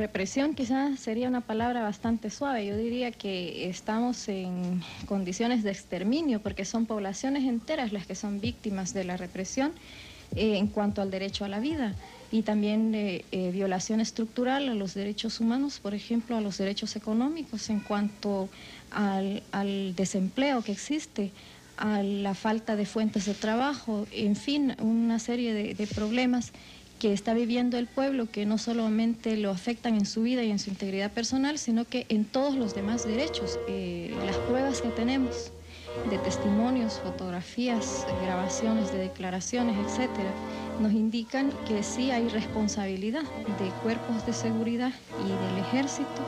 Represión quizás sería una palabra bastante suave. Yo diría que estamos en condiciones de exterminio porque son poblaciones enteras las que son víctimas de la represión eh, en cuanto al derecho a la vida y también eh, eh, violación estructural a los derechos humanos, por ejemplo, a los derechos económicos en cuanto al, desempleo que existe, a la falta de fuentes de trabajo, en fin, una serie de problemas que está viviendo el pueblo, que no solamente lo afectan en su vida y en su integridad personal, sino que en todos los demás derechos. Eh, las pruebas que tenemos de testimonios, fotografías, grabaciones de declaraciones, etcétera, nos indican que sí hay responsabilidad de cuerpos de seguridad y del ejército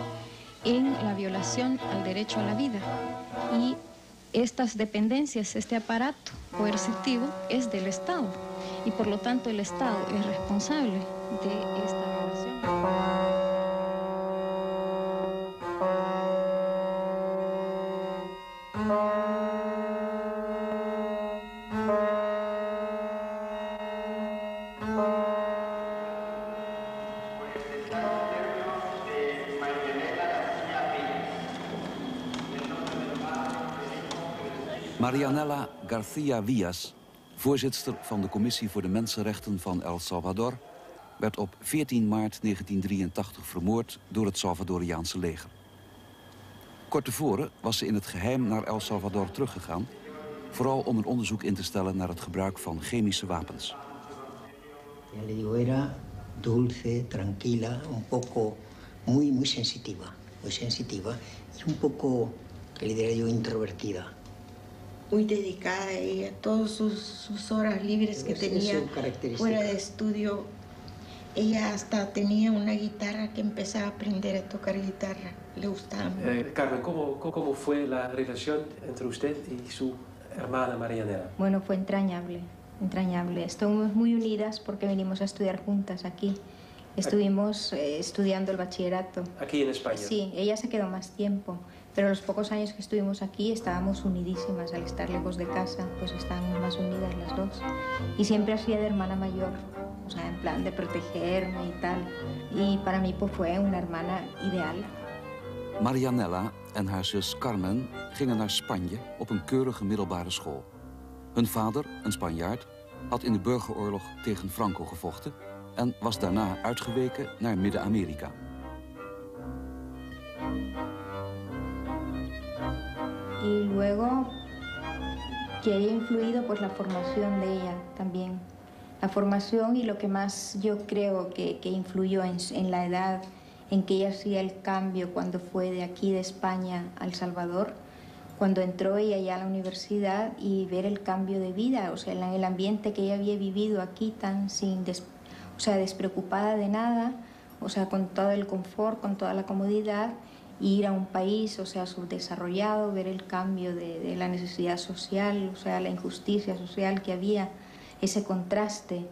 en la violación al derecho a la vida. Y estas dependencias, este aparato coercitivo es del Estado y por lo tanto el Estado es responsable de esta violación. Marianela García Villas Voorzitter van de Commissie voor de Mensenrechten van El Salvador... werd op 14 maart 1983 vermoord door het Salvadoriaanse leger. Kort tevoren was ze in het geheim naar El Salvador teruggegaan... vooral om een onderzoek in te stellen naar het gebruik van chemische wapens. Era dulce, tranquila, un poco, muy, muy sensitiva. Muy sensitiva y un poco, que le diría introvertida muy dedicada a ella, todas sus, horas libres que tenía fuera de estudio. Ella hasta tenía una guitarra que empezaba a aprender a tocar guitarra, le gustaba. Eh, Carmen, ¿cómo, ¿cómo fue la relación entre usted y su hermana Marianela? Bueno, fue entrañable, entrañable. Estuvimos muy unidas porque venimos a estudiar juntas aquí. Estuvimos eh, estudiando el bachillerato. ¿Aquí en España? Sí, ella se quedó más tiempo. Pero los pocos años que estuvimos aquí estábamos unidísimas. Al estar lejos de casa, pues estábamos más unidas las dos. Y siempre hacía de hermana mayor, o sea, en plan de protegerme y tal. Y para mí pues fue una hermana ideal. Marianella en haar zus Carmen gingen naar Spanje op een keurige middelbare school. Hun vader, een Spanjaard, had in de burgeroorlog tegen Franco gevochten en was daarna uitgeweken naar Midden-Amerika. Y luego que haya influido pues la formación de ella también. La formación y lo que más yo creo que, que influyó en, en, la edad en que ella hacía el cambio cuando fue de aquí de España a El Salvador, cuando entró ella ya a la universidad y ver el cambio de vida, o sea, el ambiente que ella había vivido aquí tan sin, o sea, despreocupada de nada, o sea, con todo el confort, con toda la comodidad ir a un país, o sea, subdesarrollado, ver el cambio de, la necesidad social, o sea, la injusticia social que había, ese contraste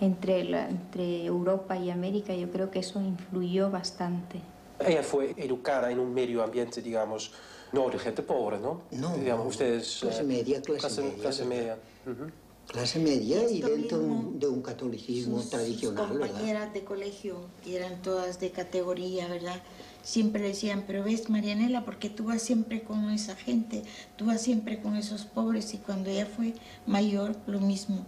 entre, entre Europa y América, yo creo que eso influyó bastante. Ella fue educada en un medio ambiente, digamos, no de gente pobre, ¿no? No, digamos, ustedes, clase eh, media, clase, media. Clase media. Clase media y dentro de un catolicismo tradicional, compañeras de colegio, y eran todas de categoría, ¿verdad? Siempre decían, pero ves Marianela, porque tú vas siempre con esa gente, tú vas siempre con esos pobres y cuando ella fue mayor, lo mismo.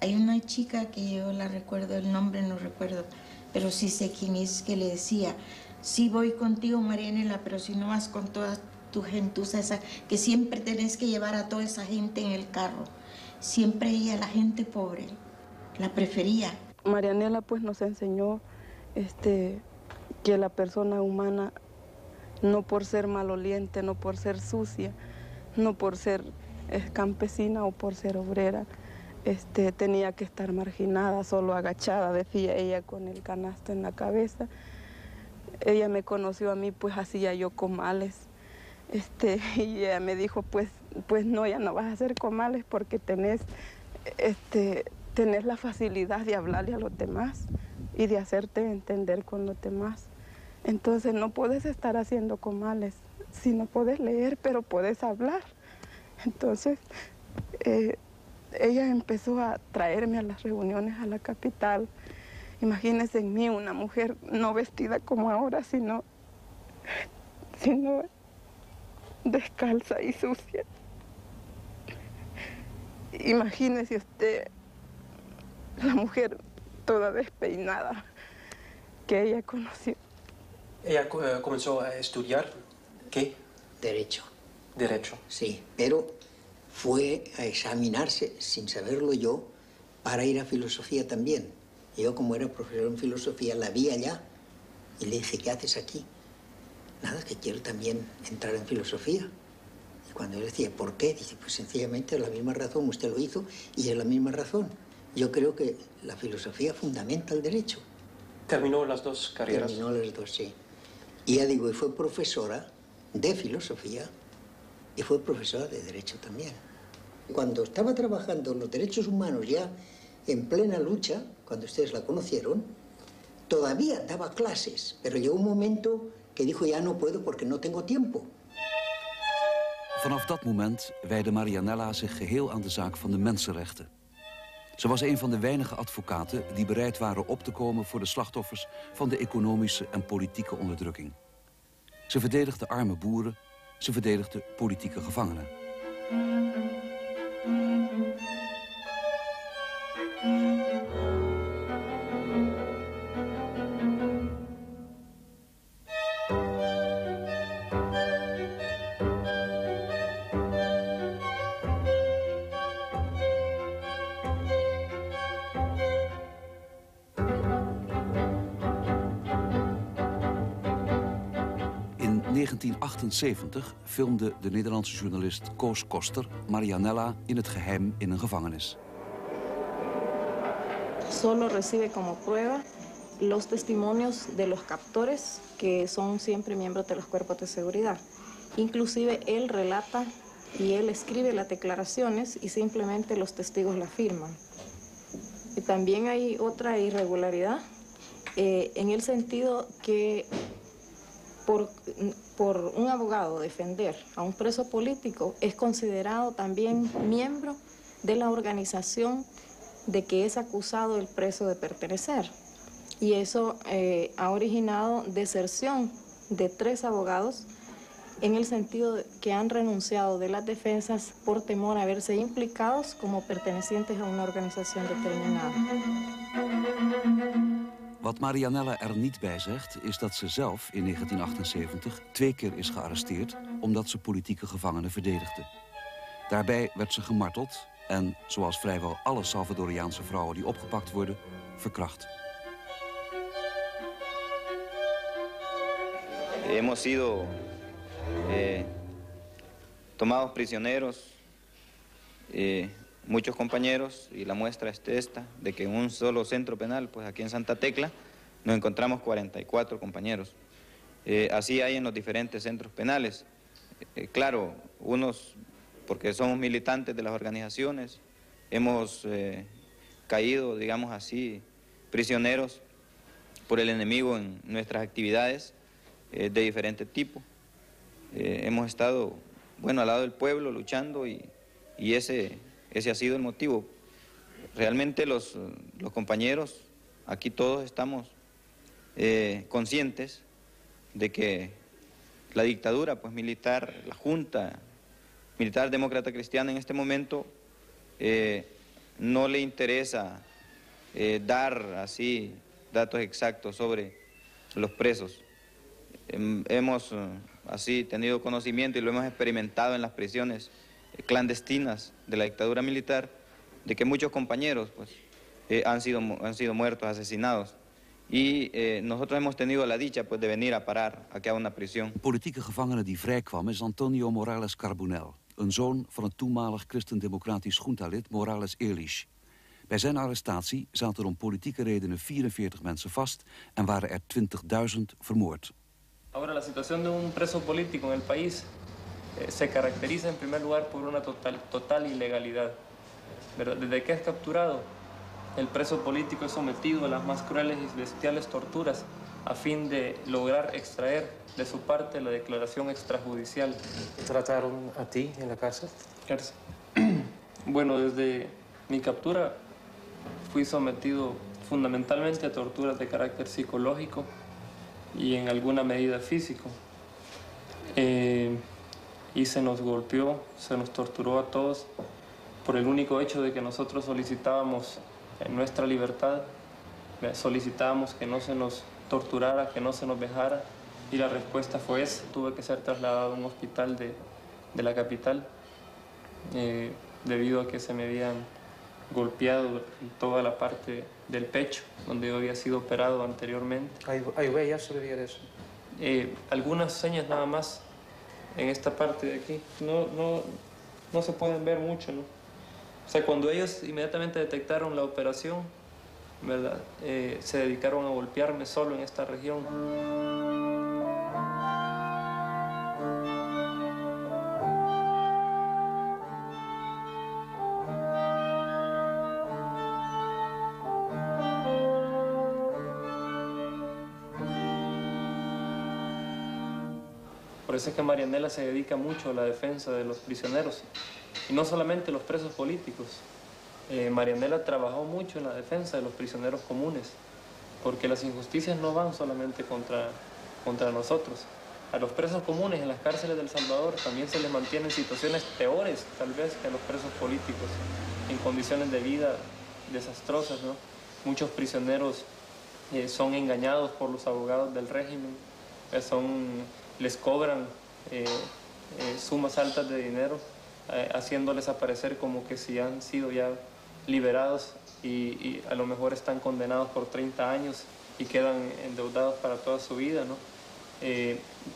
Hay una chica que yo la recuerdo, el nombre no recuerdo, pero sí sé quién es, que le decía, sí voy contigo Marianela, pero si no vas con toda tu gentuza esa, que siempre tenés que llevar a toda esa gente en el carro. Siempre ella, la gente pobre, la prefería. Marianela pues nos enseñó este, que la persona humana, no por ser maloliente, no por ser sucia, no por ser eh, campesina o por ser obrera, este, tenía que estar marginada, solo agachada, decía ella con el canasto en la cabeza. Ella me conoció a mí, pues hacía yo comales. Este, y ella me dijo, pues, pues no, ya no vas a hacer comales porque tenés, este, tenés la facilidad de hablarle a los demás y de hacerte entender con los demás. Entonces no puedes estar haciendo comales, si no puedes leer, pero puedes hablar. Entonces eh, ella empezó a traerme a las reuniones a la capital Imagínense en mí una mujer no vestida como ahora, sino, sino descalza y sucia. Imagínese usted la mujer toda despeinada que ella conoció. Ella eh, comenzó a estudiar qué? Derecho. Derecho. Sí, pero fue a examinarse, sin saberlo yo, para ir a filosofía también. Yo, como era profesor en filosofía, la vi allá y le dije, ¿qué haces aquí? Nada, que quiero también entrar en filosofía. Y cuando él decía, ¿por qué? Dice, pues sencillamente es la misma razón, usted lo hizo y es la misma razón. Yo creo que la filosofía fundamenta el derecho. ¿Terminó las dos carreras? Terminó las dos, sí. Y ya digo, y fue profesora de filosofía y fue profesora de derecho también. Cuando estaba trabajando en los derechos humanos ya en plena lucha, cuando ustedes la conocieron, todavía daba clases, pero llegó un momento que dijo ya no puedo porque no tengo tiempo. Vanaf dat moment wijde Marianella zich geheel aan de zaak van de mensenrechten. Ze was een van de weinige advocaten die bereid waren op te komen voor de slachtoffers van de economische en politieke onderdrukking. Ze verdedigde arme boeren, ze verdedigde politieke gevangenen. 1978 filmde de Nederlandse journalist Koos Koster Marianella in het geheim in een gevangenis. Solo recibe como prueba los testimonios de los captores que son siempre miembros de los cuerpos de seguridad. Inclusive él relata y él escribe las declaraciones y simplemente los testigos la firman. Y también hay otra irregularidad eh, en el sentido que por, por un abogado defender a un preso político es considerado también miembro de la organización de que es acusado el preso de pertenecer. Y eso eh, ha originado deserción de tres abogados en el sentido de que han renunciado de las defensas por temor a verse implicados como pertenecientes a una organización determinada. Wat Marianella er niet bij zegt, is dat ze zelf in 1978 twee keer is gearresteerd omdat ze politieke gevangenen verdedigde. Daarbij werd ze gemarteld en, zoals vrijwel alle Salvadoriaanse vrouwen die opgepakt worden, verkracht. Hemos sido eh, tomados prisioneros, eh, muchos compañeros, y la muestra es esta, de que en un solo centro penal, pues aquí en Santa Tecla, nos encontramos 44 compañeros. Eh, así hay en los diferentes centros penales. Eh, claro, unos, porque somos militantes de las organizaciones, hemos eh, caído, digamos así, prisioneros por el enemigo en nuestras actividades eh, de diferente tipo. Eh, hemos estado, bueno, al lado del pueblo luchando y, y ese, ese ha sido el motivo. Realmente los, los compañeros, aquí todos estamos eh, conscientes de que la dictadura pues, militar, la Junta Militar Demócrata Cristiana en este momento eh, no le interesa eh, dar así datos exactos sobre los presos. Hem- hemos así tenido conocimiento y lo hemos experimentado en las prisiones clandestinas de la dictadura militar de que muchos compañeros pues, eh, han, sido, han sido muertos, asesinados. Y eh, nosotros hemos tenido la dicha pues, de venir a parar aquí a una prisión. Een politieke gevangene die vrijkwam is Antonio Morales Carbonell. Een zoon van het toenmalig christendemocratisch juntalid Morales Ehrlich. Bij zijn arrestatie zaten er om politieke redenen 44 mensen vast... en waren er 20.000 vermoord. Ahora, la situación de un preso político en el país eh, se caracteriza en primer lugar por una total, total ilegalidad. ¿verdad? Desde que es capturado, el preso político es sometido a las más crueles y bestiales torturas a fin de lograr extraer de su parte la declaración extrajudicial. ¿Trataron a ti en la cárcel? Cárcel. Bueno, desde mi captura fui sometido fundamentalmente torturas de carácter psicológico y en alguna medida físico. Eh, y se nos golpeó, se nos torturó a todos por el único hecho de que nosotros solicitábamos nuestra libertad, solicitábamos que no se nos torturara, que no se nos dejara y la respuesta fue esa. Tuve que ser trasladado a un hospital de, de la capital eh, debido a que se me habían golpeado toda la parte del pecho, donde yo había sido operado anteriormente. ¿Hay, hay huellas sobre eso? Eh, algunas señas nada más en esta parte de aquí. No, no, no se pueden ver mucho, ¿no? O sea, cuando ellos inmediatamente detectaron la operación, ¿verdad? Eh, se dedicaron a golpearme solo en esta región. Es que Marianela se dedica mucho a la defensa de los prisioneros, y no solamente los presos políticos. Eh, Marianela trabajó mucho en la defensa de los prisioneros comunes, porque las injusticias no van solamente contra, contra nosotros. A los presos comunes en las cárceles del Salvador también se les mantienen situaciones peores, tal vez, que a los presos políticos, en condiciones de vida desastrosas. ¿no? Muchos prisioneros eh, son engañados por los abogados del régimen, eh, son les cobran eh, eh, sumas altas de dinero, eh, haciéndoles aparecer como que si han sido ya liberados y, a lo mejor están condenados por 30 años y quedan endeudados para toda su vida. ¿no?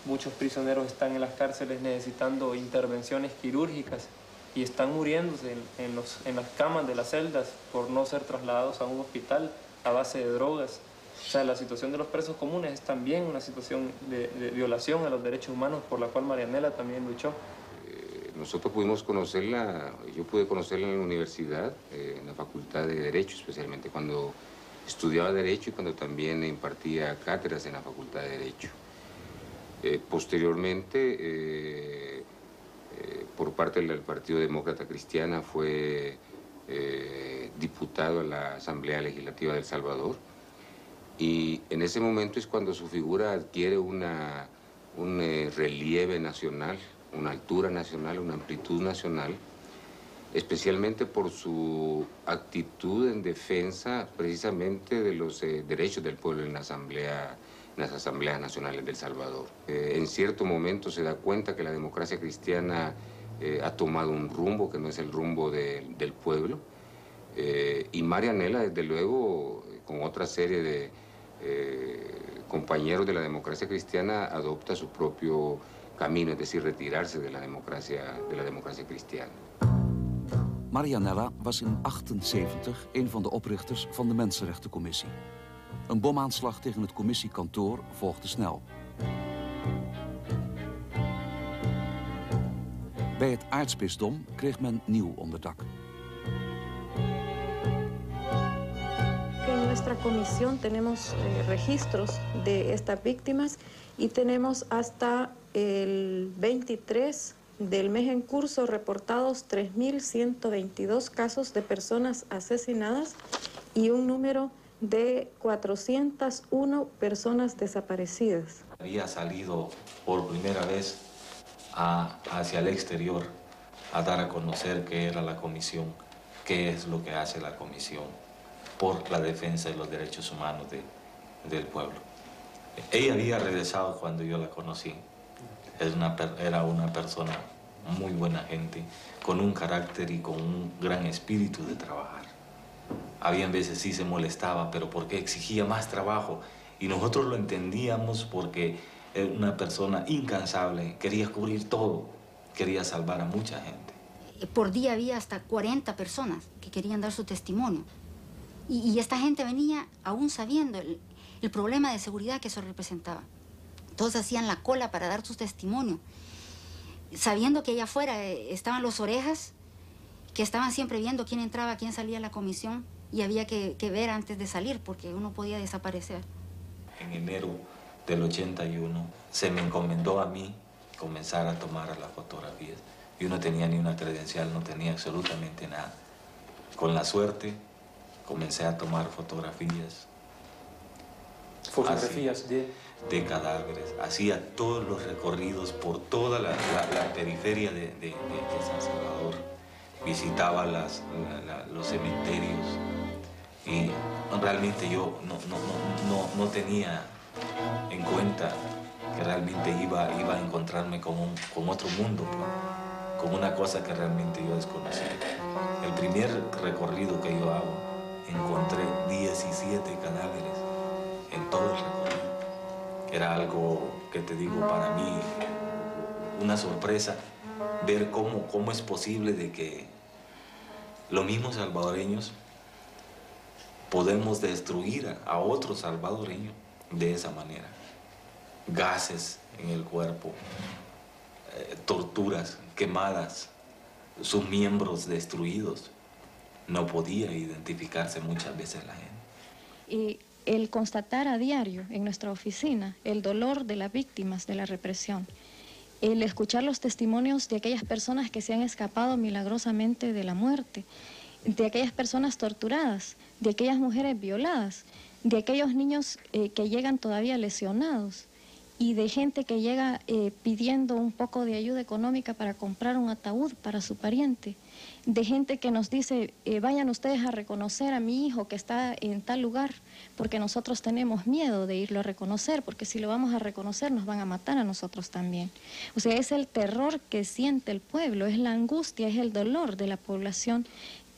muchos prisioneros están en las cárceles necesitando intervenciones quirúrgicas y están muriéndose en, los, en las camas de las celdas por no ser trasladados a un hospital a base de drogas. O sea, la situación de los presos comunes es también una situación de, violación a los derechos humanos por la cual Marianela también luchó. Eh, nosotros pudimos conocerla, yo pude conocerla en la universidad, eh, en la Facultad de Derecho, especialmente cuando estudiaba Derecho y cuando también impartía cátedras en la Facultad de Derecho. Eh, posteriormente, por parte del Partido Demócrata Cristiana, fue diputado a la Asamblea Legislativa del Salvador y en ese momento es cuando su figura adquiere una, un eh, relieve nacional, una altura nacional, una amplitud nacional, especialmente por su actitud en defensa precisamente de los eh, derechos del pueblo en, las asambleas nacionales del Salvador. Eh, en cierto momento se da cuenta que la democracia cristiana ha tomado un rumbo que no es el rumbo del pueblo, y Marianela, desde luego, con otra serie de eh, compañeros de la democracia cristiana, adopta su propio camino, es decir, retirarse de la democracia, de la democracia cristiana. Marianella was in 78 een van de oprichters van de Mensenrechtencommissie. Een bomaanslag tegen het commissiekantoor volgde snel. Bij het aartsbisdom kreeg men nieuw onderdak. Nuestra comisión tenemos eh, registros de estas víctimas y tenemos hasta el 23 del mes en curso reportados 3.122 casos de personas asesinadas y un número de 401 personas desaparecidas. Había salido por primera vez hacia el exterior a dar a conocer qué era la comisión, qué es lo que hace la comisión por la defensa de los derechos humanos del pueblo. Ella había regresado cuando yo la conocí. una, era una persona muy buena gente, con un carácter y con un gran espíritu de trabajar. Habían veces sí se molestaba, pero porque exigía más trabajo. Y nosotros lo entendíamos porque era una persona incansable, quería cubrir todo, quería salvar a mucha gente. Por día había hasta 40 personas que querían dar su testimonio. Y, esta gente venía aún sabiendo el, problema de seguridad que eso representaba. Todos hacían la cola para dar su testimonio, sabiendo que allá afuera eh, estaban los orejas, que estaban siempre viendo quién entraba, quién salía a la comisión, y había que, ver antes de salir, porque uno podía desaparecer. En enero del 81 se me encomendó a mí comenzar a tomar las fotografías. Yo no tenía ni una credencial, no tenía absolutamente nada. Con la suerte comencé a tomar fotografías. ¿Fotografías de? De cadáveres. Hacía todos los recorridos por toda la, periferia de, San Salvador. Visitaba las, los cementerios y realmente yo no, no, no, tenía en cuenta que realmente iba, iba a encontrarme con, un, con otro mundo, pues, con una cosa que realmente yo desconocía. El primer recorrido que yo hago, encontré 17 cadáveres en todo el recorrido. Era algo que te digo para mí, una sorpresa, ver cómo, cómo es posible de que los mismos salvadoreños podemos destruir a otro salvadoreño de esa manera. Gases en el cuerpo, eh, torturas, quemadas, sus miembros destruidos. No podía identificarse muchas veces la gente. Y el constatar a diario en nuestra oficina el dolor de las víctimas de la represión, el escuchar los testimonios de aquellas personas que se han escapado milagrosamente de la muerte, de aquellas personas torturadas, de aquellas mujeres violadas, de aquellos niños eh, que llegan todavía lesionados y de gente que llega eh, pidiendo un poco de ayuda económica para comprar un ataúd para su pariente, de gente que nos dice, eh, vayan ustedes a reconocer a mi hijo que está en tal lugar, porque nosotros tenemos miedo de irlo a reconocer, porque si lo vamos a reconocer nos van a matar a nosotros también. O sea, es el terror que siente el pueblo, es la angustia, es el dolor de la población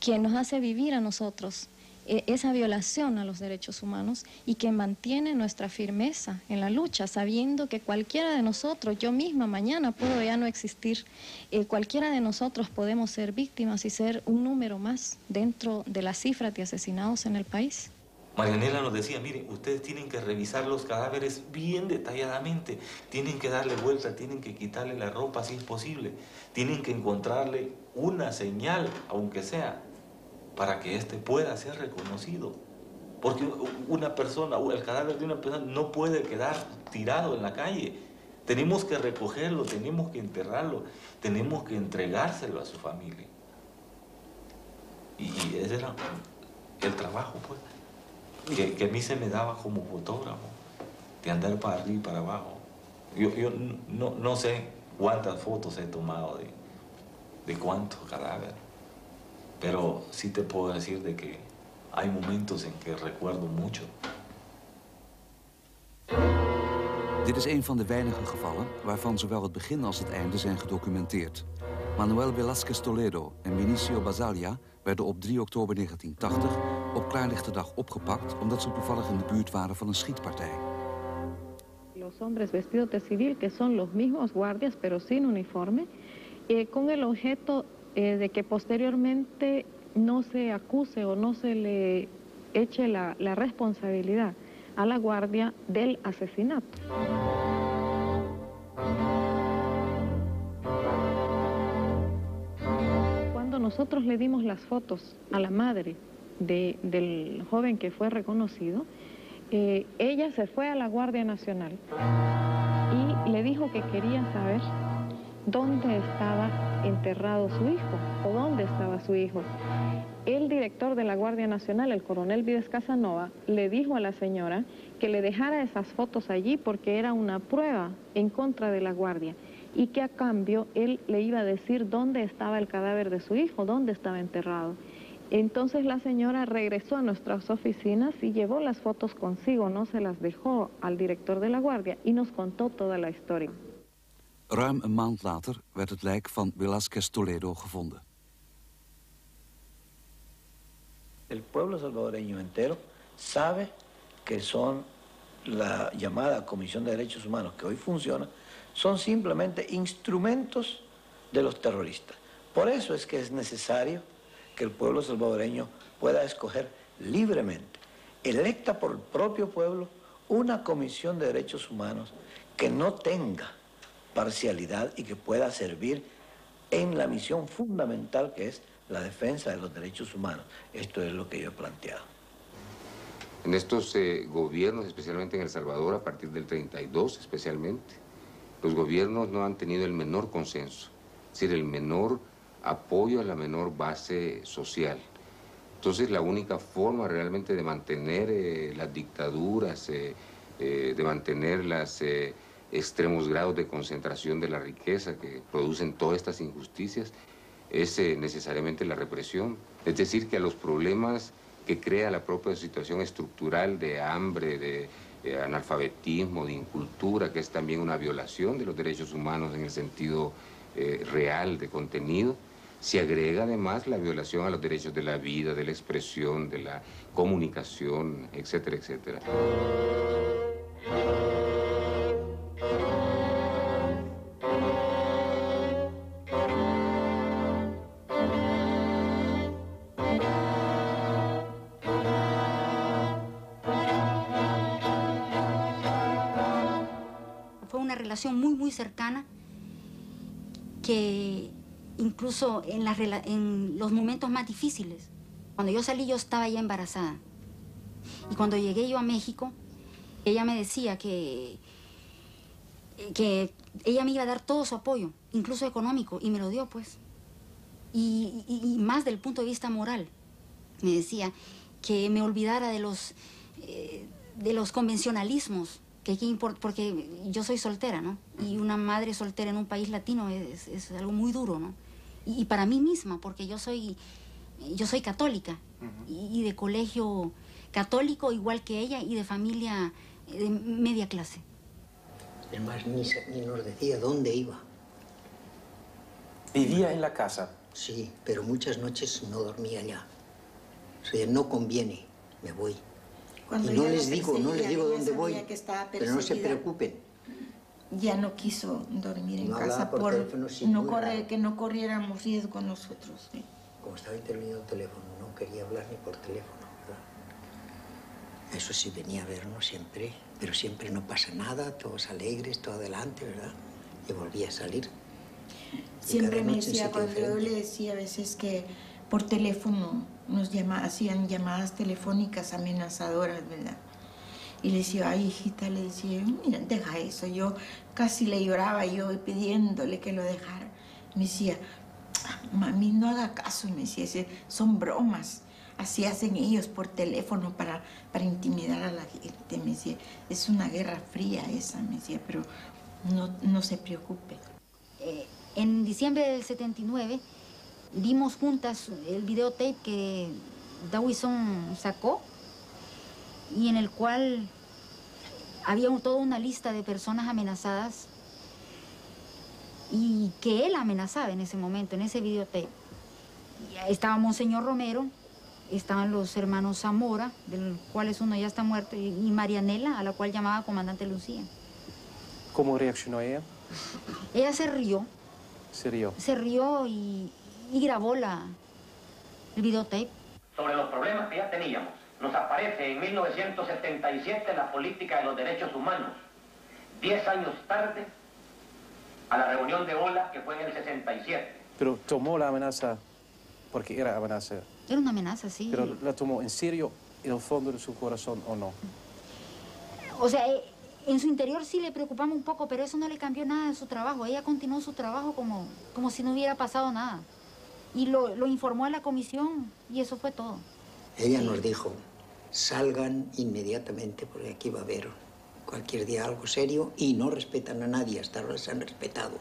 quien nos hace vivir a nosotros esa violación a los derechos humanos y que mantiene nuestra firmeza en la lucha, sabiendo que cualquiera de nosotros, yo misma mañana puedo ya no existir, eh, cualquiera de nosotros podemos ser víctimas y ser un número más dentro de las cifras de asesinados en el país. Marianela nos decía, miren, ustedes tienen que revisar los cadáveres bien detalladamente, tienen que darle vuelta, tienen que quitarle la ropa si es posible, tienen que encontrarle una señal, aunque sea, para que éste pueda ser reconocido. Porque una persona, el cadáver de una persona no puede quedar tirado en la calle. Tenemos que recogerlo, tenemos que enterrarlo, tenemos que entregárselo a su familia. Y ese era el trabajo, pues, que, a mí se me daba como fotógrafo, de andar para arriba y para abajo. Yo, no, no, sé cuántas fotos he tomado de, de cuántos cadáveres. Pero sí te puedo decir de que hay momentos en que recuerdo mucho. Dit is een van de weinige gevallen waarvan zowel het begin als het einde zijn gedocumenteerd. Manuel Velázquez Toledo en Vinicio Basalia werden op 3 oktober 1980 op klaarlichte dag opgepakt omdat ze toevallig in de buurt waren van een schietpartij. Los hombres vestidos de civil, que son los mismos guardias pero sin uniforme, eh, con el objeto eh, de que posteriormente no se acuse o no se le eche la, responsabilidad a la guardia del asesinato. Cuando nosotros le dimos las fotos a la madre de, del joven que fue reconocido, eh, ella se fue a la Guardia Nacional y le dijo que quería saber dónde estaba enterrado su hijo o dónde estaba su hijo. El director de la Guardia Nacional, el coronel Vides Casanova, le dijo a la señora que le dejara esas fotos allí porque era una prueba en contra de la Guardia y que a cambio él le iba a decir dónde estaba el cadáver de su hijo, dónde estaba enterrado. Entonces la señora regresó a nuestras oficinas y llevó las fotos consigo, no se las dejó al director de la Guardia y nos contó toda la historia. Ruim een maand later werd het lijk Velázquez Toledo gevonden. El pueblo salvadoreño entero sabe que son la llamada Comisión de Derechos Humanos que hoy funciona, son simplemente instrumentos de los terroristas. Por eso es que es necesario que el pueblo salvadoreño pueda escoger libremente, electa por el propio pueblo, una Comisión de Derechos Humanos que no tenga parcialidad y que pueda servir en la misión fundamental que es la defensa de los derechos humanos. Esto es lo que yo he planteado. En estos eh, gobiernos, especialmente en El Salvador, a partir del 32 especialmente, los gobiernos no han tenido el menor consenso, es decir, el menor apoyo a la menor base social. Entonces la única forma realmente de mantener eh, las dictaduras, eh, de mantener los extremos grados de concentración de la riqueza que producen todas estas injusticias, es necesariamente la represión. Es decir, que a los problemas que crea la propia situación estructural de hambre, de analfabetismo, de incultura, que es también una violación de los derechos humanos en el sentido real de contenido, se agrega además la violación a los derechos de la vida, de la expresión, de la comunicación, etcétera, etcétera. Incluso en, en los momentos más difíciles. Cuando yo salí yo estaba ya embarazada. Y cuando llegué yo a México, ella me decía que, que ella me iba a dar todo su apoyo, incluso económico, y me lo dio pues. Y, más del punto de vista moral. Me decía que me olvidara de los, eh, de los convencionalismos, que, porque yo soy soltera, ¿no? Y una madre soltera en un país latino es, es algo muy duro, ¿no? Y, para mí misma, porque yo soy, yo soy católica y, de colegio católico igual que ella y de familia de media clase. Es más, ni, ni nos decía dónde iba. ¿Vivía en la casa? Sí, pero muchas noches no dormía allá. O sea, no conviene, me voy. y no les digo, no les digo dónde voy, pero no se preocupen ya no quiso dormir en casa por, no corre, que no corriéramos riesgo nosotros. Como estaba intervenido el teléfono, no quería hablar ni por teléfono, ¿verdad? Eso sí, venía a vernos siempre, pero siempre no pasa nada, todos alegres, todo adelante, ¿verdad? Y volvía a salir. Siempre me decía, cuando yo le decía a veces que por teléfono nos llama, hacían llamadas telefónicas amenazadoras, ¿verdad? Y le decía, ay, hijita, le decía, mira, deja eso. Yo casi le lloraba yo pidiéndole que lo dejara. Me decía, mami, no haga caso. Me decía, son bromas. Así hacen ellos por teléfono para, para intimidar a la gente. Me decía, es una guerra fría esa, me decía, pero no, no se preocupe. Eh, en diciembre del 79 vimos juntas el videotape que Dawison sacó y en el cual había toda una lista de personas amenazadas y que él amenazaba en ese momento, en ese videotape. Estaba Monseñor Romero, estaban los hermanos Zamora, del cuales uno ya está muerto, y Marianela, a la cual llamaba Comandante Lucía. ¿Cómo reaccionó ella? Ella se rió. ¿Se rió? Se rió y, y grabó la, el videotape. Sobre los problemas que ya teníamos nos aparece en 1977 la política de los derechos humanos. Diez años tarde, a la reunión de OLA, que fue en el 67. Pero tomó la amenaza porque era amenaza. Era una amenaza, sí. Pero la tomó en serio en el fondo de su corazón o no. O sea, eh, en su interior sí le preocupaba un poco, pero eso no le cambió nada de su trabajo. Ella continuó su trabajo como, como si no hubiera pasado nada. Y lo, lo informó a la comisión y eso fue todo. Ella nos dijo, salgan inmediatamente porque aquí va a haber cualquier día algo serio y no respetan a nadie, hasta ahora se han respetado,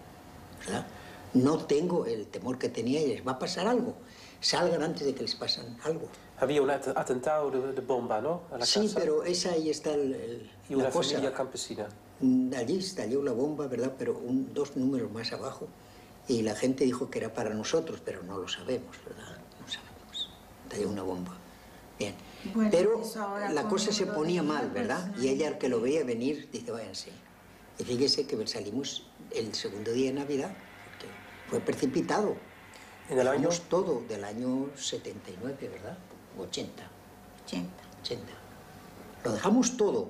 ¿verdad? No tengo el temor que tenía y les va a pasar algo. Salgan antes de que les pasen algo. Había un atentado de, bomba, ¿no? sí, pero esa ahí está el, y una familia campesina. Mm, allí estalló la bomba, ¿verdad? Pero dos números más abajo. Y la gente dijo que era para nosotros, pero no lo sabemos, ¿verdad? No sabemos. Estalló una bomba. Bien. Pero pues la cosa se ponía mal, ¿verdad? Y ella, al que lo veía venir, dice, váyanse. Y fíjese que salimos el segundo día de Navidad, porque fue precipitado. ¿En el año? todo del año 79, ¿verdad? 80. 80. 80. Lo dejamos todo,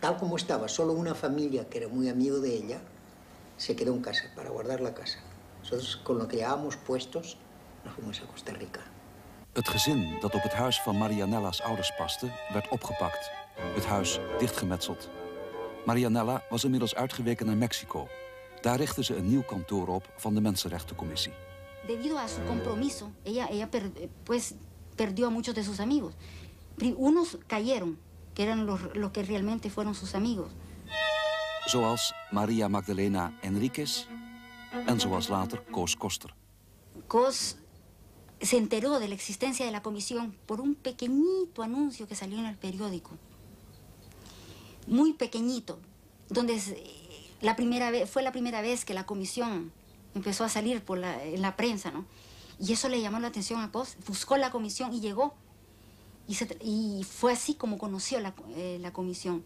tal como estaba. Solo una familia, que era muy amigo de ella, se quedó en casa, para guardar la casa. Nosotros, con lo que llevábamos puestos, nos fuimos a Costa Rica. Het gezin dat op het huis van Marianella's ouders paste, werd opgepakt. Het huis dichtgemetseld. Marianella was inmiddels uitgeweken naar Mexico. Daar richtte ze een nieuw kantoor op van de Mensenrechtencommissie. Debido a su compromiso, ella, ella pues perdió a muchos de sus amigos. Unos cayeron, que eran los, los que realmente fueron sus amigos. Zoals Maria Magdalena Enriquez en zoals later Koos Koster. Koos se enteró de la existencia de la comisión por un pequeñito anuncio que salió en el periódico. Muy pequeñito, donde la primera vez, fue la primera vez que la comisión empezó a salir por la, en la prensa, ¿no? Y eso le llamó la atención a Koss, buscó la comisión y llegó. Y, fue así como conoció la, eh, comisión.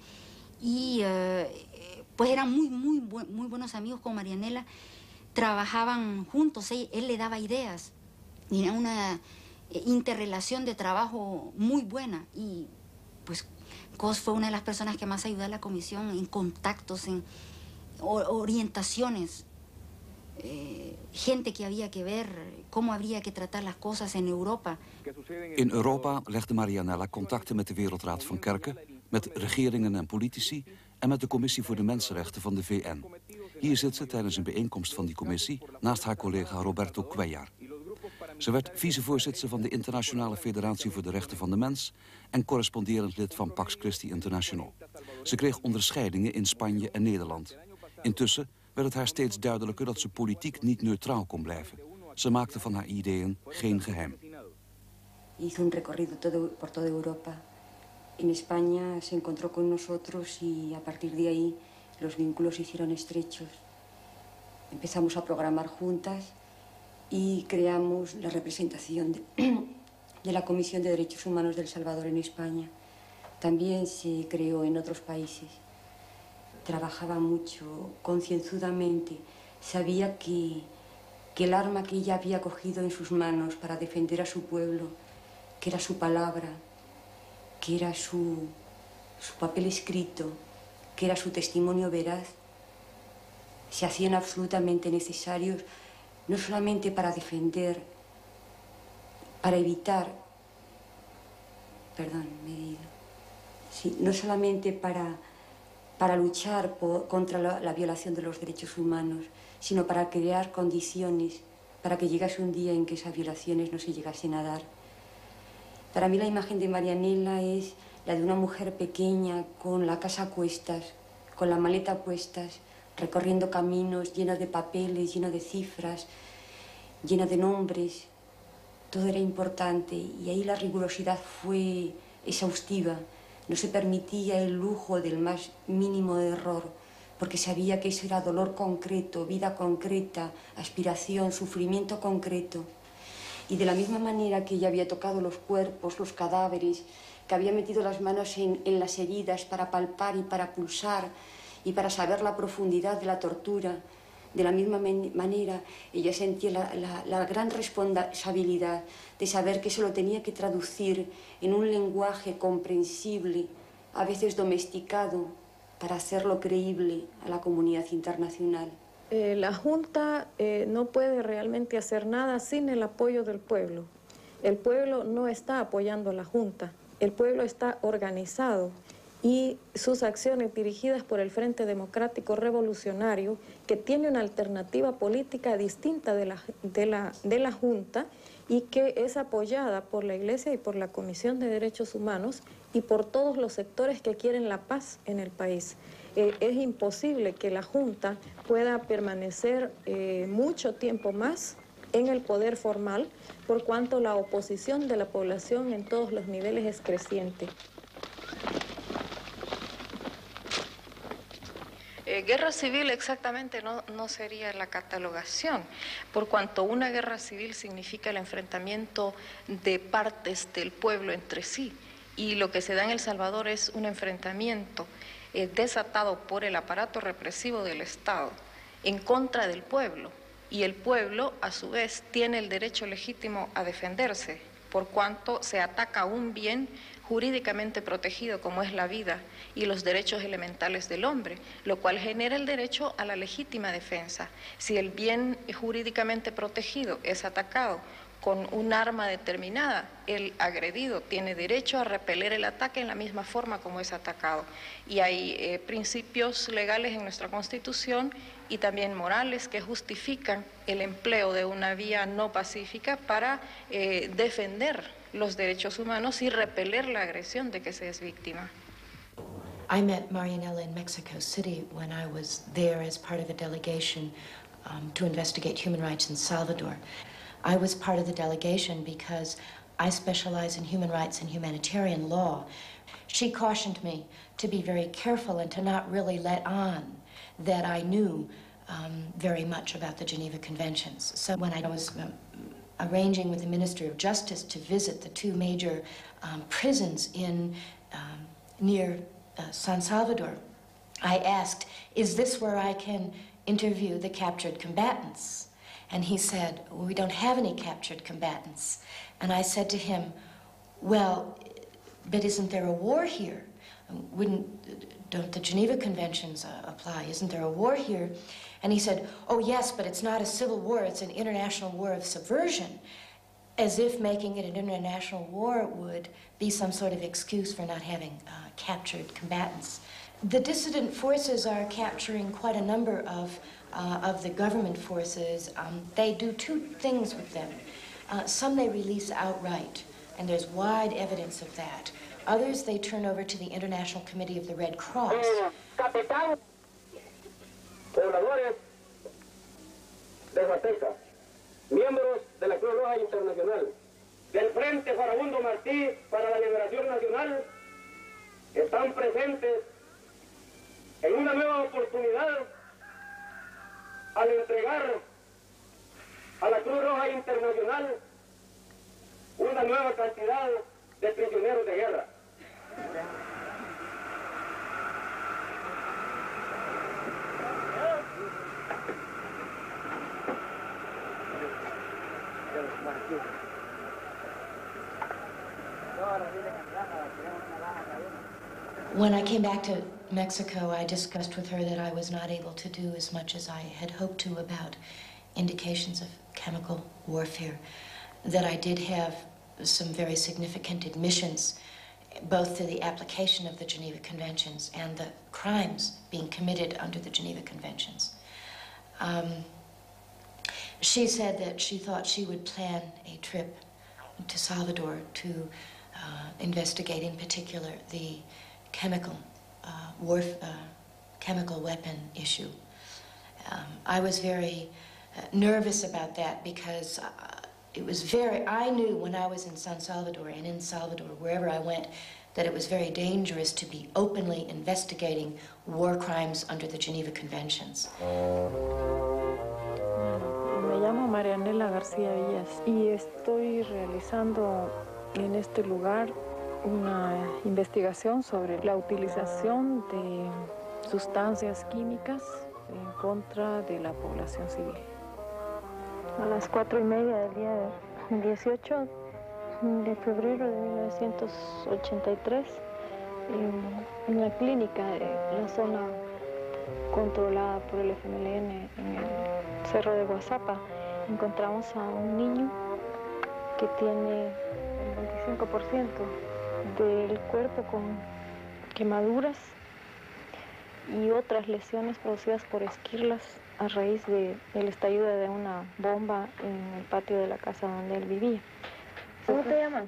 Y eh, pues eran muy, muy, muy buenos amigos con Marianela. Trabajaban juntos, él le daba ideas. Y era una eh, interrelación de trabajo muy buena. Y pues Cos fue una de las personas que más ayudó a la comisión en contactos, en orientaciones. Eh, gente que había que ver cómo habría que tratar las cosas en Europa. In Europa legde Marianella contacten met de Wereldraad van Kerken, met regeringen en politici en met de Commissie voor de Mensenrechten van de VN. Hier zit ze tijdens een bijeenkomst van die commissie naast haar collega Roberto Cuellar. Ze werd vicevoorzitter van de Internationale Federatie voor de Rechten van de Mens... en corresponderend lid van Pax Christi International. Ze kreeg onderscheidingen in Spanje en Nederland. Intussen werd het haar steeds duidelijker dat ze politiek niet neutraal kon blijven. Ze maakte van haar ideeën geen geheim. Recorrido Europa. En España se y creamos la representación de, de, la Comisión de Derechos Humanos del Salvador en España. También se creó en otros países. Trabajaba mucho, concienzudamente. Sabía que, que el arma que ella había cogido en sus manos para defender a su pueblo, que era su palabra, que era su, su papel escrito, que era su testimonio veraz, se hacían absolutamente necesarios no solamente para defender, para evitar, perdón, me he ido, sí, no solamente para, para luchar contra la, la violación de los derechos humanos, sino para crear condiciones para que llegase un día en que esas violaciones no se llegasen a dar. Para mí la imagen de Marianela es la de una mujer pequeña con la casa a cuestas, con la maleta a cuestas, recorriendo caminos llenos de papeles, llenos de cifras, llenos de nombres. Todo era importante y ahí la rigurosidad fue exhaustiva. No se permitía el lujo del más mínimo error, porque sabía que eso era dolor concreto, vida concreta, aspiración, sufrimiento concreto. Y de la misma manera que ella había tocado los cuerpos, los cadáveres, que había metido las manos en las heridas para palpar y para pulsar, y para saber la profundidad de la tortura. De la misma manera, ella sentía la, gran responsabilidad de saber que eso lo tenía que traducir en un lenguaje comprensible, a veces domesticado, para hacerlo creíble a la comunidad internacional. Eh, la Junta eh, no puede realmente hacer nada sin el apoyo del pueblo. El pueblo no está apoyando a la Junta, el pueblo está organizado y sus acciones dirigidas por el Frente Democrático Revolucionario, que tiene una alternativa política distinta de la, de la, de la Junta y que es apoyada por la Iglesia y por la Comisión de Derechos Humanos y por todos los sectores que quieren la paz en el país. Eh, es imposible que la Junta pueda permanecer eh, mucho tiempo más en el poder formal, por cuanto la oposición de la población en todos los niveles es creciente. Guerra civil exactamente no, no, sería la catalogación, por cuanto una guerra civil significa el enfrentamiento de partes del pueblo entre sí, y lo que se da en El Salvador es un enfrentamiento eh, desatado por el aparato represivo del Estado en contra del pueblo, y el pueblo a su vez tiene el derecho legítimo a defenderse, por cuanto se ataca un bien jurídicamente protegido como es la vida y los derechos elementales del hombre, lo cual genera el derecho a la legítima defensa. Si el bien jurídicamente protegido es atacado con un arma determinada, el agredido tiene derecho a repeler el ataque en la misma forma como es atacado. Y hay eh, principios legales en nuestra Constitución y también morales que justifican el empleo de una vía no pacífica para eh, defender los derechos humanos y repeler la agresión de que se es víctima. I met Marianella in Mexico City when I was there as part of a delegation um, to investigate human rights in Salvador. I was part of the delegation because I specialize in human rights and humanitarian law. She cautioned me to be very careful and to not really let on that I knew um, very much about the Geneva Conventions. So when I was um, arranging with the Minister of Justice to visit the two major um, prisons in um, near uh, San Salvador, I asked, "Is this where I can interview the captured combatants?" And he said, well, "We don't have any captured combatants." And I said to him, "Well, but isn't there a war here? Wouldn't don't the Geneva Conventions uh, apply? Isn't there a war here?" And he said, Oh, yes, but it's not a civil war, it's an international war of subversion. As if making it an international war would be some sort of excuse for not having uh, captured combatants. The dissident forces are capturing quite a number of, uh, of the government forces. Um, they do two things with them. Uh, some they release outright, and there's wide evidence of that. Others they turn over to the International Committee of the Red Cross. Pobladores de Huasteca, miembros de la Cruz Roja Internacional, del Frente Farabundo Martí para la Liberación Nacional, están presentes en una nueva oportunidad al entregar a la Cruz Roja Internacional una nueva cantidad de prisioneros de guerra. When I came back to Mexico, I discussed with her that I was not able to do as much as I had hoped to about indications of chemical warfare, that I did have some very significant admissions, both to the application of the Geneva Conventions and the crimes being committed under the Geneva Conventions. Um, she said that she thought she would plan a trip to Salvador to uh, investigate, in particular, the chemical uh, war, uh, chemical weapon issue. Um, I was very uh, nervous about that because uh, it was very. I knew when I was in San Salvador and in Salvador, wherever I went, that it was very dangerous to be openly investigating war crimes under the Geneva Conventions. Me llamo Marianela García Villas y estoy realizando en este lugar una investigación sobre la utilización de sustancias químicas en contra de la población civil. A las cuatro y media del día 18 de febrero de 1983, en, la clínica de la zona controlada por el FMLN en el Cerro de Guazapa, encontramos a un niño que tiene el 25% del cuerpo con quemaduras y otras lesiones producidas por esquirlas a raíz del estallido de una bomba en el patio de la casa donde él vivía. ¿Cómo te llamas?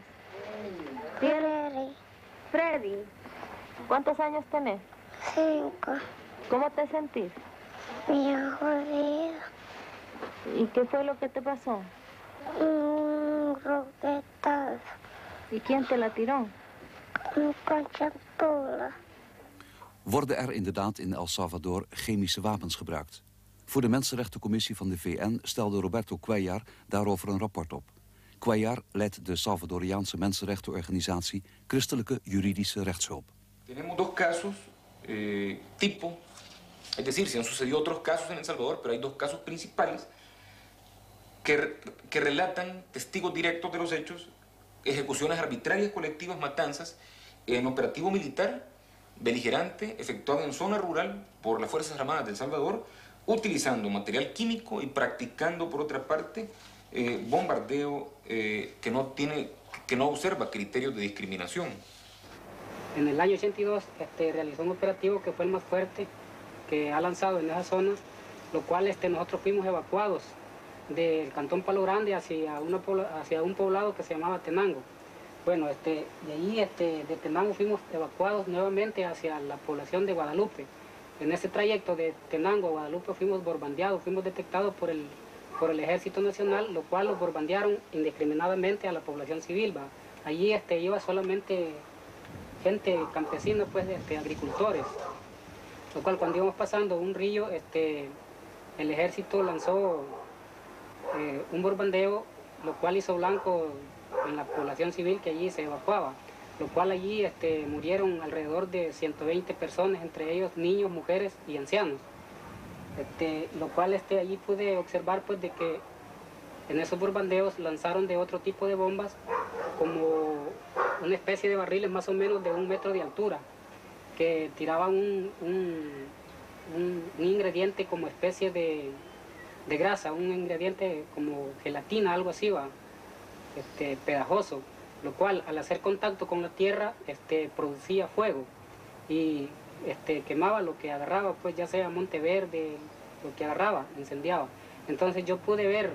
Freddy. Freddy. ¿Cuántos años tenés? Cinco. ¿Cómo te sentís? Bien jodido. ¿Y qué fue lo que te pasó? Un roquetazo. ¿Y quién te la tiró? Worden er inderdaad in El Salvador chemische wapens gebruikt? Voor de Mensenrechtencommissie van de VN stelde Roberto Cuellar daarover een rapport op. Cuellar leidt de Salvadoriaanse mensenrechtenorganisatie Christelijke Juridische Rechtshulp. Tenemos dos casos eh, tipo, es decir, se han sucedido otros casos en El Salvador, pero hay dos casos principales que, que relatan testigos directos de los hechos, ejecuciones arbitrarias colectivas, matanzas, en operativo militar beligerante efectuado en zona rural por las Fuerzas Armadas de El Salvador, utilizando material químico y practicando, por otra parte, eh, bombardeo eh, que, no tiene, que no observa criterios de discriminación. En el año 82 este, realizó un operativo que fue el más fuerte que ha lanzado en esa zona, lo cual este, nosotros fuimos evacuados del cantón Palo Grande hacia, hacia un poblado que se llamaba Tenango. Bueno, este, de ahí este, de Tenango fuimos evacuados nuevamente hacia la población de Guadalupe. En ese trayecto de Tenango a Guadalupe fuimos borbandeados, fuimos detectados por el, por el Ejército Nacional, lo cual los borbandearon indiscriminadamente a la población civil. ¿va? Allí este, iba solamente gente campesina, pues, este, agricultores. Lo cual cuando íbamos pasando un río, este, el ejército lanzó eh, un borbandeo, lo cual hizo blanco en la población civil que allí se evacuaba, lo cual allí este, murieron alrededor de 120 personas, entre ellos niños, mujeres y ancianos. Este, lo cual este, allí pude observar pues de que en esos bombardeos lanzaron de otro tipo de bombas como una especie de barriles más o menos de un metro de altura que tiraban un, un, ingrediente como especie de, de, grasa, un ingrediente como gelatina, algo así va este, pegajoso, lo cual al hacer contacto con la tierra este, producía fuego y este, quemaba lo que agarraba, pues ya sea monte verde, lo que agarraba, incendiaba. Entonces yo pude ver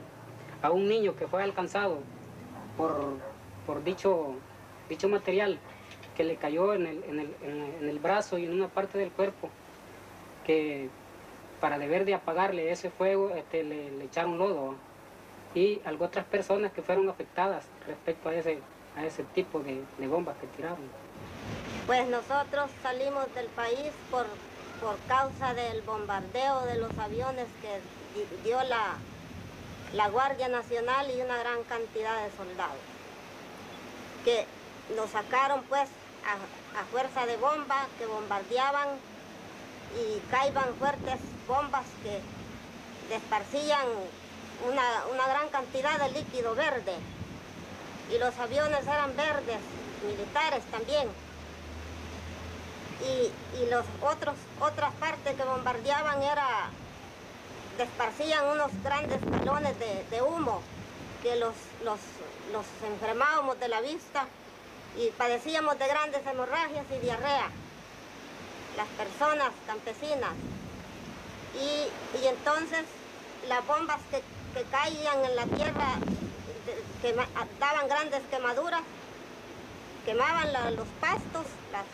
a un niño que fue alcanzado por, dicho, material que le cayó en el, en, el, brazo y en una parte del cuerpo, que para deber de apagarle ese fuego este, le echaron lodo y otras personas que fueron afectadas respecto a ese, a ese tipo de, de bombas que tiraron. Pues nosotros salimos del país por, por causa del bombardeo de los aviones que dio la, la Guardia Nacional y una gran cantidad de soldados, que nos sacaron pues a, a fuerza de bomba, que bombardeaban y caían fuertes bombas que desparcían una, gran cantidad de líquido verde y los aviones eran verdes, militares también. Y, los otros, otras partes que bombardeaban era, desparcían unos grandes balones de, humo que los, los, los enfermábamos de la vista y padecíamos de grandes hemorragias y diarrea, las personas campesinas. Y, y entonces las bombas que que caían en la tierra, que daban grandes quemaduras, quemaban los pastos,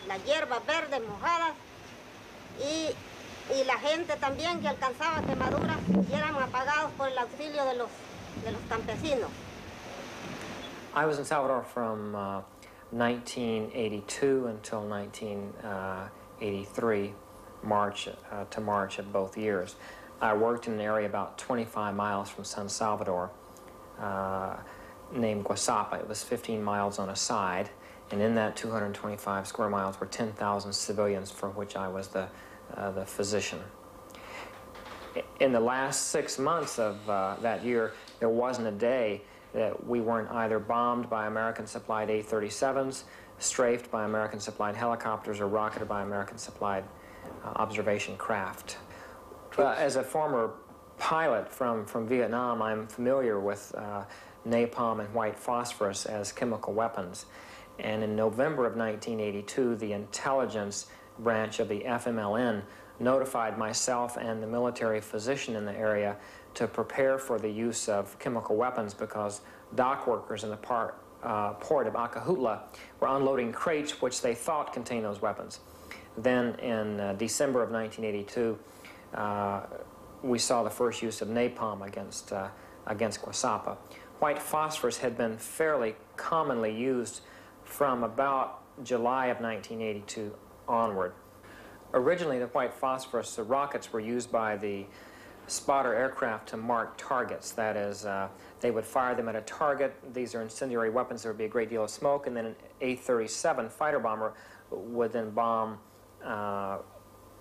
las, hierbas verdes mojadas y, y, la gente también que alcanzaba quemaduras y eran apagados por el auxilio de los, de los campesinos. I was in Salvador from uh, 1982 until 1983, March uh, to March of both years. I worked in an area about 25 miles from San Salvador uh, named Guasapa. It was 15 miles on a side, and in that 225 square miles were 10,000 civilians for which I was the, uh, the physician. In the last six months of uh, that year, there wasn't a day that we weren't either bombed by American-supplied A-37s, strafed by American-supplied helicopters, or rocketed by American-supplied uh, observation craft. Uh, as a former pilot from, from Vietnam, I'm familiar with uh, napalm and white phosphorus as chemical weapons. And in November of 1982, the intelligence branch of the FMLN notified myself and the military physician in the area to prepare for the use of chemical weapons because dock workers in the part, uh, port of Acajutla were unloading crates which they thought contained those weapons. Then in uh, December of 1982, uh, we saw the first use of napalm against, uh, against Guasapa. White phosphorus had been fairly commonly used from about July of 1982 onward. Originally, the white phosphorus the rockets were used by the spotter aircraft to mark targets. That is, uh, they would fire them at a target. These are incendiary weapons. There would be a great deal of smoke, and then an A-37 fighter bomber would then bomb uh,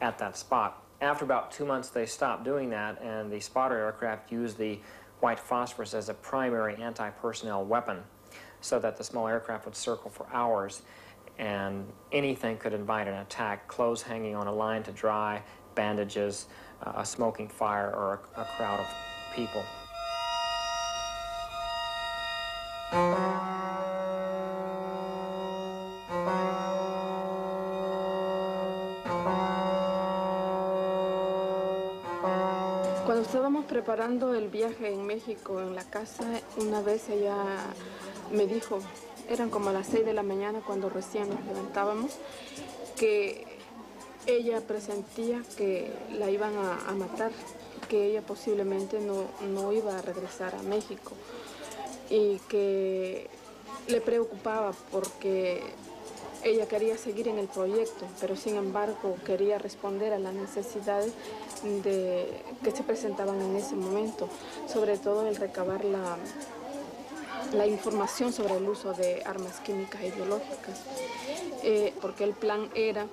at that spot. After about two months, they stopped doing that, and the spotter aircraft used the white phosphorus as a primary anti-personnel weapon so that the small aircraft would circle for hours and anything could invite an attack, clothes hanging on a line to dry, bandages, uh, a smoking fire, or a, a crowd of people. Preparando el viaje en México, en la casa, una vez ella me dijo, eran como las 6 de la mañana cuando recién nos levantábamos, que ella presentía que la iban a, matar, que ella posiblemente no, no iba a regresar a México y que le preocupaba porque ella quería seguir en el proyecto, pero sin embargo quería responder a las necesidades de, que se presentaban en ese momento, sobre todo el recabar la, la información sobre el uso de armas químicas y biológicas, eh, porque el plan era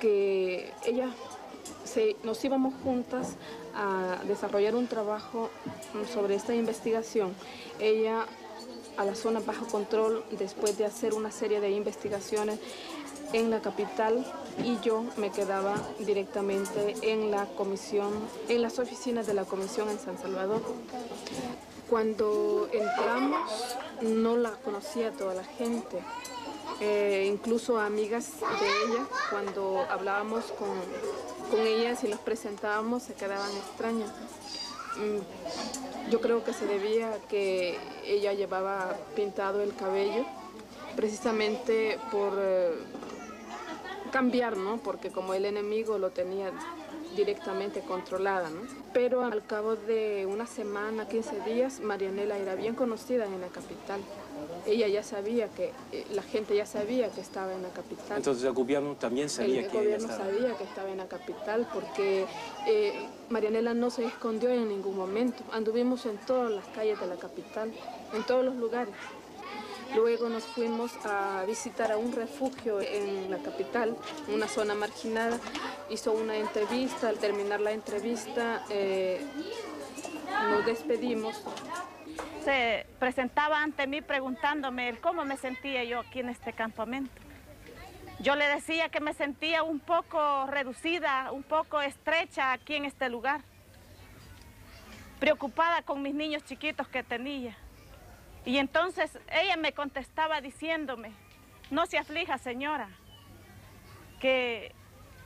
que ella se, nos íbamos juntas a desarrollar un trabajo sobre esta investigación. Ella a la zona bajo control después de hacer una serie de investigaciones en la capital y yo me quedaba directamente en la comisión, en las oficinas de la comisión en San Salvador. Cuando entramos no la conocía toda la gente, eh, incluso amigas de ella, cuando hablábamos con, con ellas y las presentábamos se quedaban extrañas. Mm, yo creo que se debía que ella llevaba pintado el cabello precisamente por eh, cambiar, ¿no? Porque como el enemigo lo tenía directamente controlada, ¿no? Pero al cabo de una semana, 15 días, Marianela era bien conocida en la capital ella ya sabía que, eh, la gente ya sabía que estaba en la capital. Entonces el gobierno también sabía el que gobierno estaba... sabía que estaba en la capital porque eh, Marianela no se escondió en ningún momento. Anduvimos en todas las calles de la capital, en todos los lugares. Luego nos fuimos a visitar a un refugio en la capital, una zona marginada. Hizo una entrevista, al terminar la entrevista eh, nos despedimos se presentaba ante mí preguntándome cómo me sentía yo aquí en este campamento. Yo le decía que me sentía un poco reducida, un poco estrecha aquí en este lugar, preocupada con mis niños chiquitos que tenía. Y entonces ella me contestaba diciéndome, no se aflija señora, que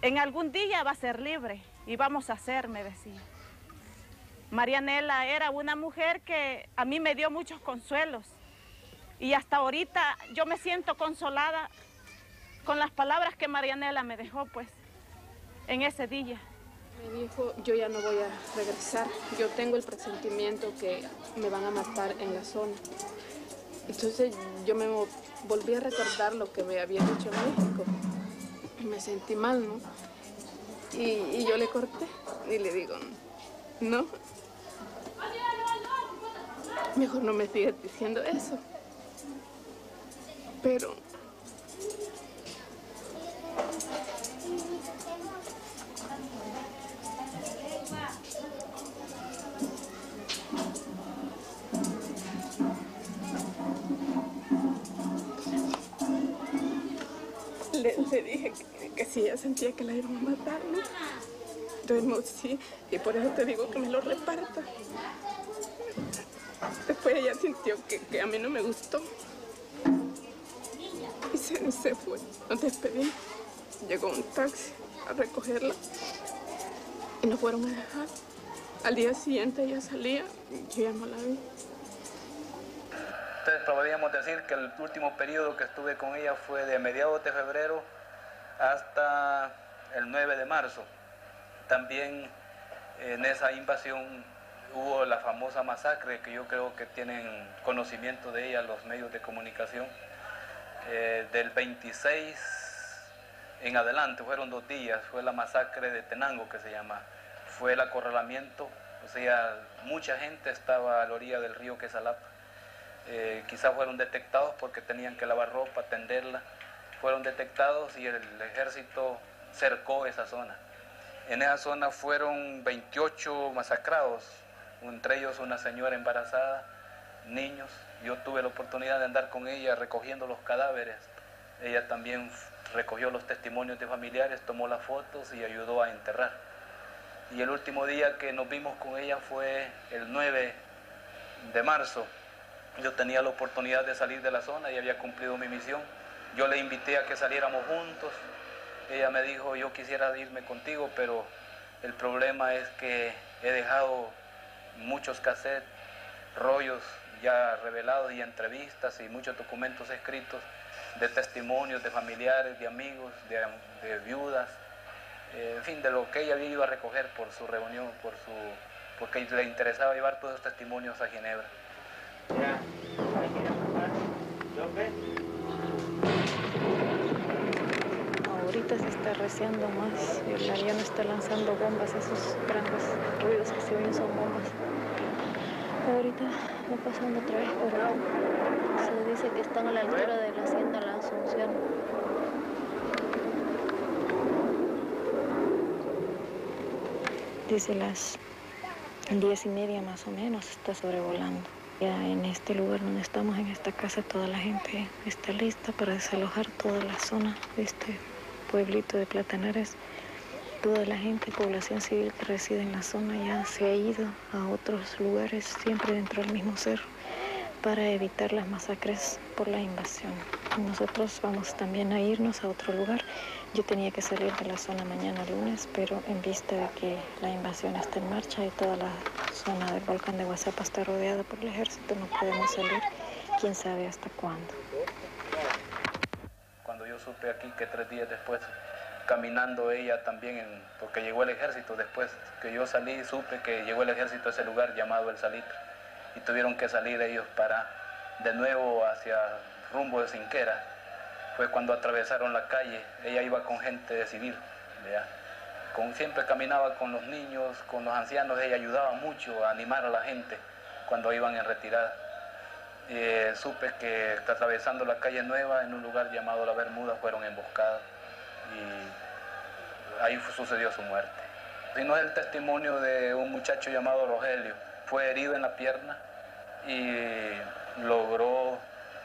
en algún día va a ser libre y vamos a ser, me decía. Marianela era una mujer que a mí me dio muchos consuelos y hasta ahorita yo me siento consolada con las palabras que Marianela me dejó pues en ese día. Me dijo, yo ya no voy a regresar, yo tengo el presentimiento que me van a matar en la zona. Entonces yo me volví a recordar lo que me había dicho en México. Me sentí mal, ¿no? Y, y yo le corté y le digo, no, Mejor no me sigas diciendo eso. Pero... Le, dije que, si ella sentía que la iban a matar, ¿no? Entonces, sí, y por eso te digo que me lo reparta. Después ella sintió que, a mí no me gustó. Y se, fue. Nos despedimos. Llegó un taxi a recogerla y nos fueron a dejar. Al día siguiente ella salía y yo ya no la vi. Entonces podríamos decir que el último periodo que estuve con ella fue de mediados de febrero hasta el 9 de marzo. También en esa invasión hubo la famosa masacre que yo creo que tienen conocimiento de ella los medios de comunicación. Eh, del 26 en adelante, fueron dos días, fue la masacre de Tenango que se llama, fue el acorralamiento, o sea, mucha gente estaba a la orilla del río Quesalapa. Eh, quizás fueron detectados porque tenían que lavar ropa, tenderla, fueron detectados y el ejército cercó esa zona. En esa zona fueron 28 masacrados, entre ellos una señora embarazada, niños. Yo tuve la oportunidad de andar con ella recogiendo los cadáveres. Ella también recogió los testimonios de familiares, tomó las fotos y ayudó a enterrar. Y el último día que nos vimos con ella fue el 9 de marzo. Yo tenía la oportunidad de salir de la zona y había cumplido mi misión. Yo le invité a que saliéramos juntos. Ella me dijo, yo quisiera irme contigo, pero el problema es que he dejado muchos cassettes, rollos ya revelados y entrevistas y muchos documentos escritos de testimonios de familiares, de amigos, de, viudas, eh, en fin, de lo que ella había ido a recoger por su reunión, por su, porque le interesaba llevar todos esos testimonios a Ginebra. Se está reciando más, el Ariano está lanzando bombas, esos grandes ruidos que se oyen son bombas. Ahorita va pasando otra vez por agua. Se dice que están a la altura de la hacienda La Asunción. Dice las diez y media más o menos está sobrevolando. Ya en este lugar donde estamos, en esta casa, toda la gente está lista para desalojar toda la zona de este pueblito de Platanares. Toda la gente, población civil que reside en la zona ya se ha ido a otros lugares, siempre dentro del mismo cerro, para evitar las masacres por la invasión. Nosotros vamos también a irnos a otro lugar. Yo tenía que salir de la zona mañana lunes, pero en vista de que la invasión está en marcha y toda la zona del volcán de Guasapa está rodeada por el ejército, no podemos salir, quién sabe hasta cuándo. Supe aquí que tres días después caminando ella también, porque llegó el ejército. Después que yo salí, supe que llegó el ejército a ese lugar llamado El Salitre. Y tuvieron que salir ellos para de nuevo hacia rumbo de Sinquera. Fue cuando atravesaron la calle. Ella iba con gente de civil. Con, siempre caminaba con los niños, con los ancianos. Ella ayudaba mucho a animar a la gente cuando iban en retirada. Eh, supe que atravesando la calle nueva en un lugar llamado La Bermuda fueron emboscadas y ahí sucedió su muerte. Si no es el testimonio de un muchacho llamado Rogelio, fue herido en la pierna y logró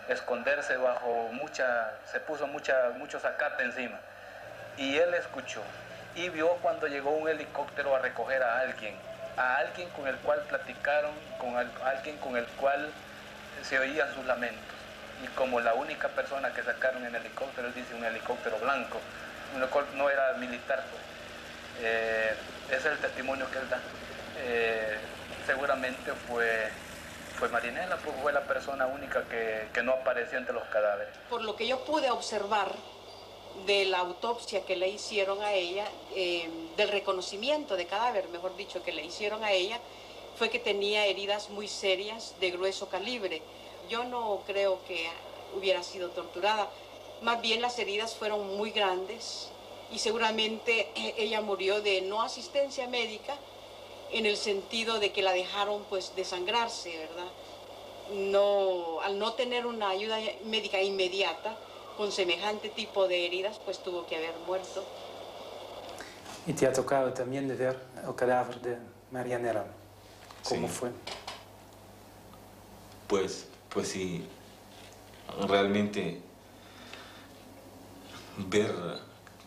esconderse bajo mucha, se puso mucha, mucho zacate encima. Y él escuchó y vio cuando llegó un helicóptero a recoger a alguien, a alguien con el cual platicaron, con alguien con el cual se oían sus lamentos. Y como la única persona que sacaron en el helicóptero, él dice un helicóptero blanco, no era militar. Pues. Eh, ese es el testimonio que él da. Eh, seguramente fue, fue Marinela, pues fue la persona única que, no apareció entre los cadáveres. Por lo que yo pude observar de la autopsia que le hicieron a ella, eh, del reconocimiento de cadáver, mejor dicho, que le hicieron a ella, fue que tenía heridas muy serias de grueso calibre. Yo no creo que hubiera sido torturada. Más bien las heridas fueron muy grandes y seguramente eh, ella murió de no asistencia médica en el sentido de que la dejaron pues desangrarse, ¿verdad? No, al no tener una ayuda médica inmediata con semejante tipo de heridas, pues tuvo que haber muerto. Y te ha tocado también de ver el cadáver de Marianela. ¿Cómo fue? Pues, pues sí, realmente ver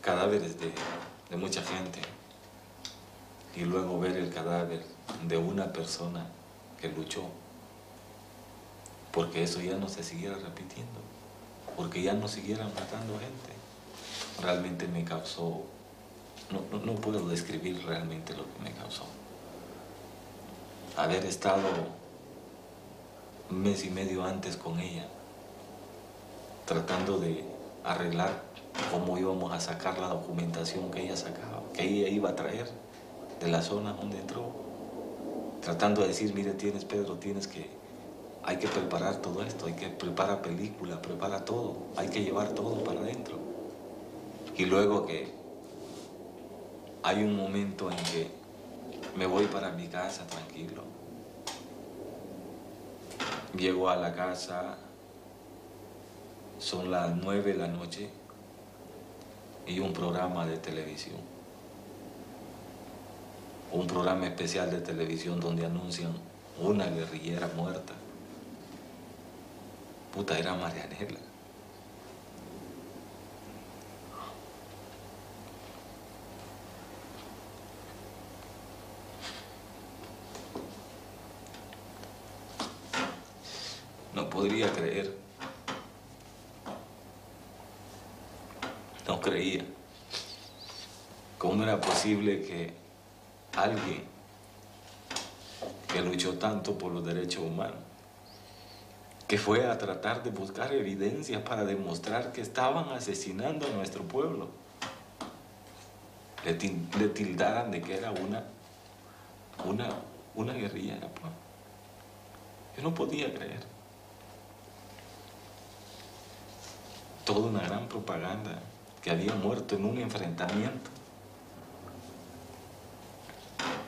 cadáveres de, mucha gente y luego ver el cadáver de una persona que luchó, porque eso ya no se siguiera repitiendo, porque ya no siguieran matando gente, realmente me causó, no, no puedo describir realmente lo que me causó. Haber estado un mes y medio antes con ella, tratando de arreglar cómo íbamos a sacar la documentación que ella sacaba, que ella iba a traer de la zona donde entró. Tratando de decir, mire, tienes, Pedro, tienes que, hay que preparar todo esto, hay que preparar película, prepara todo, hay que llevar todo para adentro. Y luego que hay un momento en que me voy para mi casa tranquilo. Llego a la casa, son las nueve de la noche y un programa de televisión. Un programa especial de televisión donde anuncian una guerrillera muerta. Puta, era Marianela. No podría creer no creía. ¿Cómo era posible que alguien que luchó tanto por los derechos humanos que fue a tratar de buscar evidencias para demostrar que estaban asesinando a nuestro pueblo. Le, tildaran de que era una, una, una guerrillera. Pues. Yo no podía creer. Toda una gran propaganda que había muerto en un enfrentamiento.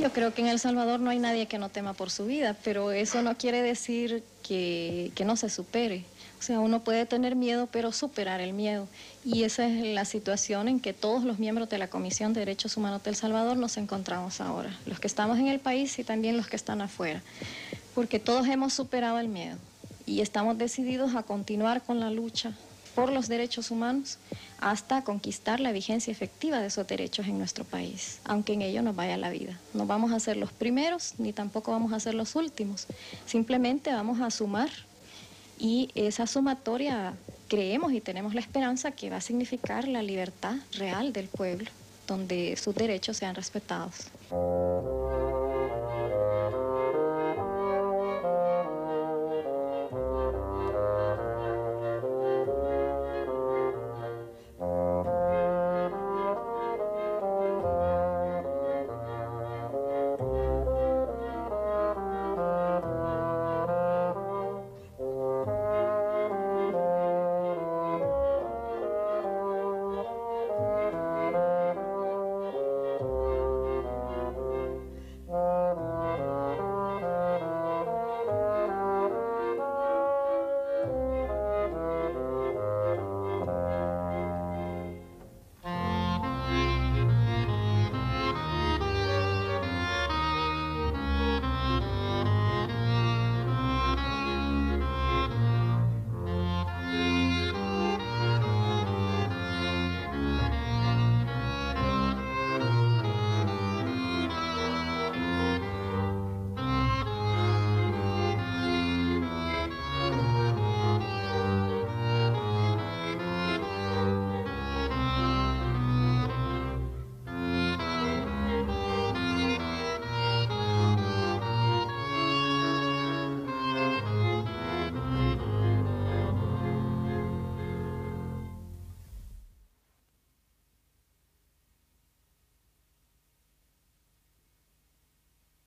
Yo creo que en El Salvador no hay nadie que no tema por su vida, pero eso no quiere decir que, que, no se supere. O sea, uno puede tener miedo, pero superar el miedo. Y esa es la situación en que todos los miembros de la Comisión de Derechos Humanos de El Salvador nos encontramos ahora, los que estamos en el país y también los que están afuera, porque todos hemos superado el miedo y estamos decididos a continuar con la lucha por los derechos humanos hasta conquistar la vigencia efectiva de esos derechos en nuestro país, aunque en ello nos vaya la vida. No vamos a ser los primeros ni tampoco vamos a ser los últimos, simplemente vamos a sumar y esa sumatoria creemos y tenemos la esperanza que va a significar la libertad real del pueblo, donde sus derechos sean respetados.